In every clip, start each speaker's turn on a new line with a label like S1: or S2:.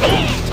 S1: Ugh.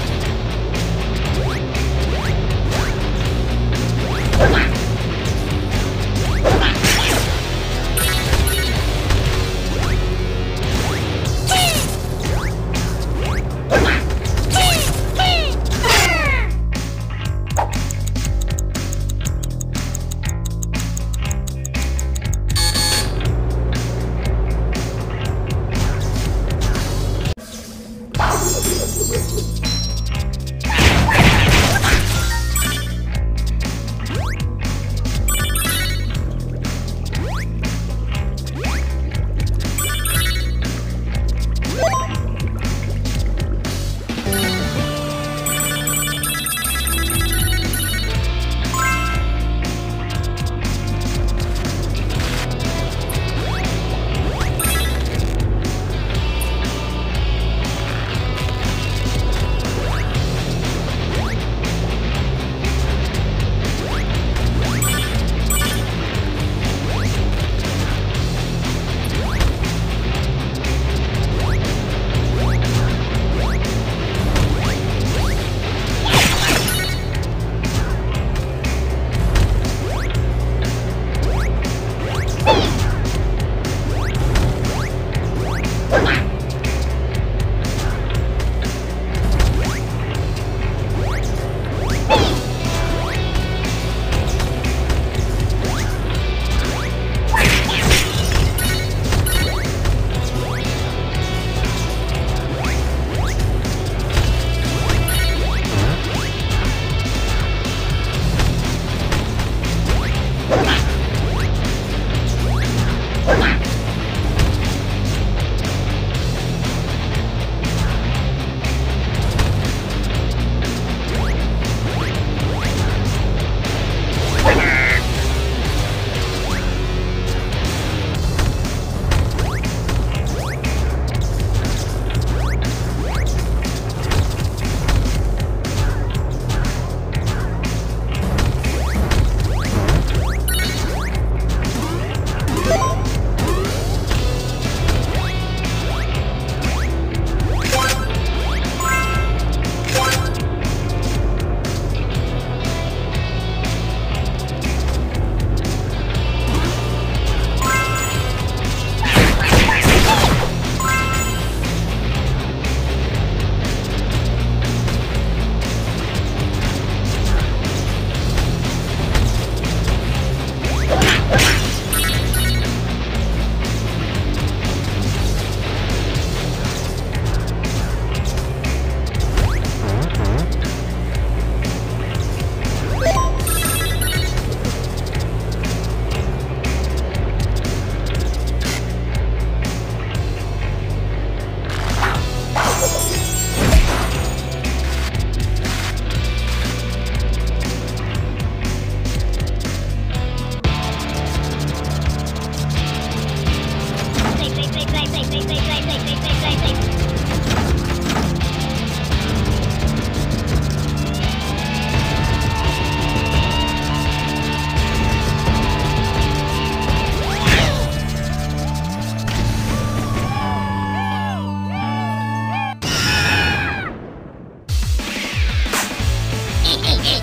S1: Hey, hey, hey.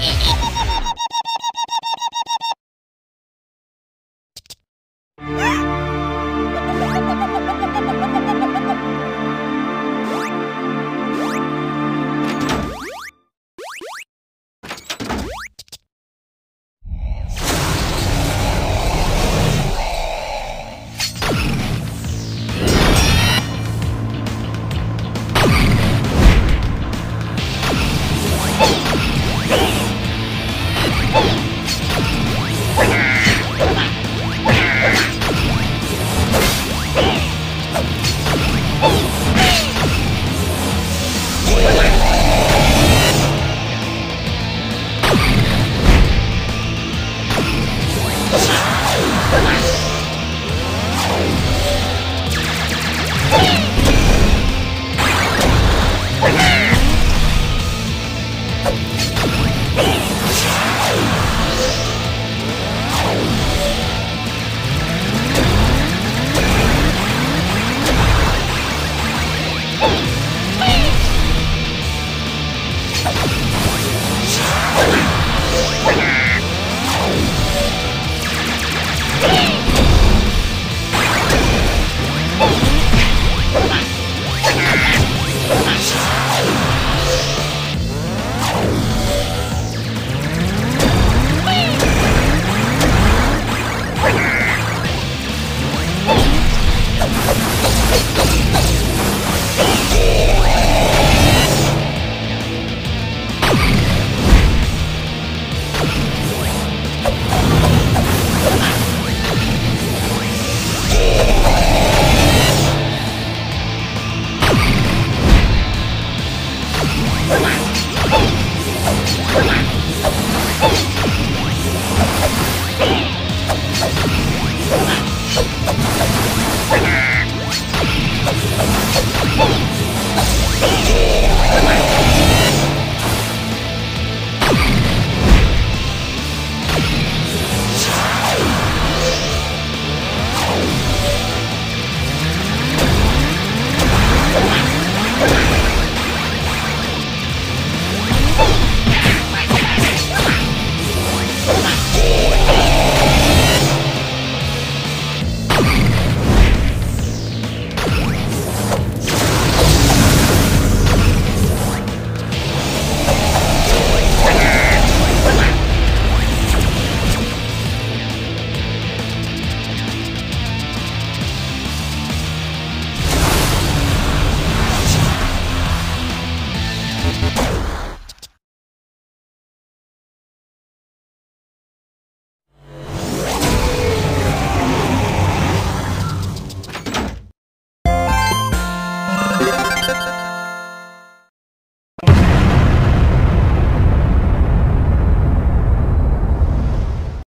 S1: Oh!